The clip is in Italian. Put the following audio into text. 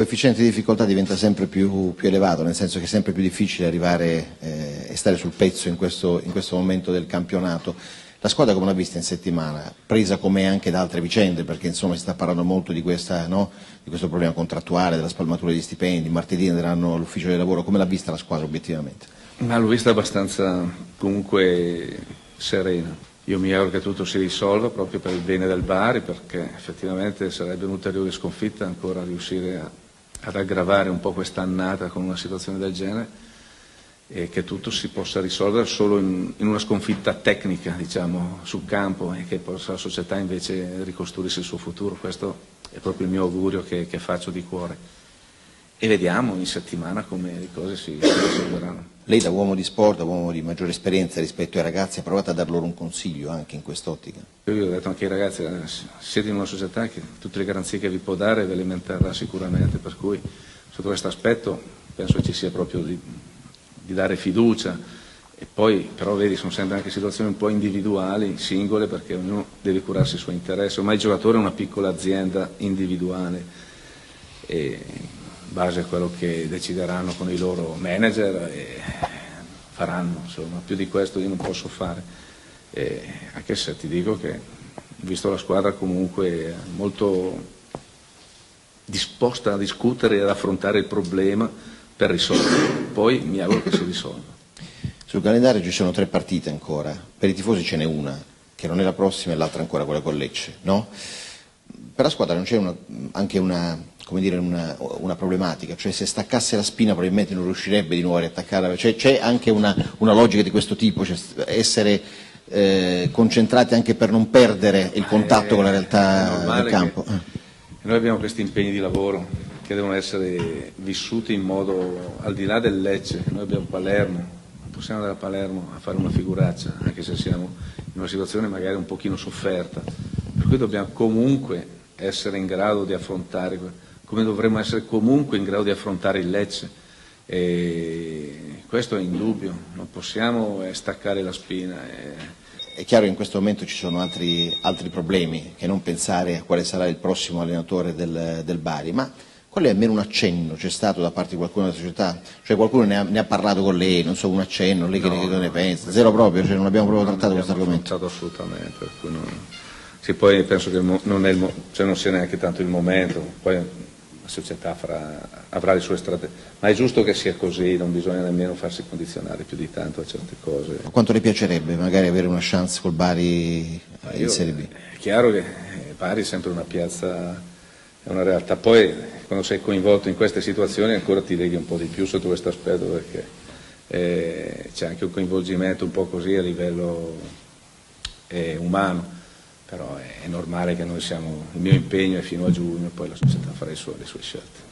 Il coefficiente di difficoltà diventa sempre più, più, elevato, nel senso che è sempre più difficile arrivare eh, e stare sul pezzo in questo, in questo, momento del campionato. La squadra come l'ha vista in settimana? Presa come anche da altre vicende, perché insomma si sta parlando molto di, questa, no? di questo problema contrattuale, della spalmatura di stipendi, martedì andranno all'ufficio del lavoro, come l'ha vista la squadra obiettivamente? L'ho vista abbastanza comunque serena. Io mi auguro che tutto si risolva proprio per il bene del Bari, perché effettivamente sarebbe un'ulteriore sconfitta ancora riuscire a ad aggravare un po' quest'annata con una situazione del genere e che tutto si possa risolvere solo in, in una sconfitta tecnica diciamo, sul campo e che possa la società invece ricostruirsi il suo futuro. Questo è proprio il mio augurio che, che faccio di cuore e vediamo in settimana come le cose si, si risolveranno. Lei da uomo di sport, da uomo di maggiore esperienza rispetto ai ragazzi, ha provato a dar loro un consiglio anche in quest'ottica? Io ho detto anche ai ragazzi, eh, siete in una società che tutte le garanzie che vi può dare ve le manterrà sicuramente, per cui sotto questo aspetto penso ci sia proprio di, di dare fiducia e poi però vedi sono sempre anche situazioni un po' individuali, singole, perché ognuno deve curarsi i suoi interessi. Ormai il giocatore è una piccola azienda individuale e base a quello che decideranno con i loro manager e faranno, insomma, più di questo io non posso fare, e anche se ti dico che visto la squadra comunque molto disposta a discutere e ad affrontare il problema per risolverlo, poi mi auguro che si risolva. Sul calendario ci sono tre partite ancora, per i tifosi ce n'è una, che non è la prossima e l'altra ancora quella con Lecce, no? Per la squadra non c'è anche una come dire, una, una, problematica, cioè se staccasse la spina probabilmente non riuscirebbe di nuovo a riattaccarla, cioè, c'è anche una, una, logica di questo tipo, cioè essere eh, concentrati anche per non perdere il contatto con la realtà del campo. Noi abbiamo questi impegni di lavoro che devono essere vissuti in modo al di là del Lecce, noi abbiamo Palermo, possiamo andare a Palermo a fare una figuraccia, anche se siamo in una situazione magari un pochino sofferta, per cui dobbiamo comunque essere in grado di affrontare come dovremmo essere comunque in grado di affrontare il Lecce. E questo è indubbio, non possiamo eh, staccare la spina. È chiaro che in questo momento ci sono altri, altri, problemi che non pensare a quale sarà il prossimo allenatore del, del Bari, ma qual è almeno un accenno c'è stato da parte di qualcuno della società? Cioè qualcuno ne ha, ne ha parlato con lei, non so, un accenno, lei no, che, ne pensa? Zero proprio, cioè non abbiamo proprio trattato questo argomento? Non assolutamente, per cui non... Sì, poi penso che non, è il, cioè non sia neanche tanto il momento, poi la società farà, avrà le sue strategie, ma è giusto che sia così, non bisogna nemmeno farsi condizionare più di tanto a certe cose. Quanto le piacerebbe magari avere una chance col Bari ma in Serie B? È chiaro che Bari è sempre una piazza, è una realtà, poi quando sei coinvolto in queste situazioni ancora ti leghi un po' di più sotto questo aspetto perché eh, c'è anche un coinvolgimento un po' così a livello eh, umano però è, normale che noi siamo, il mio impegno è fino a giugno, poi la società farà le sue, le sue scelte.